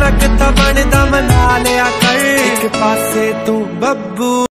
ਨੱਕ ਤਾਂ ਬਣਦਾ ਮਨਾ ਲਿਆ ਕਰ। ਇੱਕ ਪਾਸੇ ਤੂੰ ਬੱਬੂ